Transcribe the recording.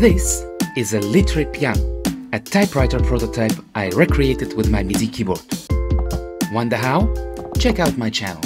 This is a Literary piano, a typewriter prototype I recreated with my MIDI keyboard. Wonder how? Check out my channel.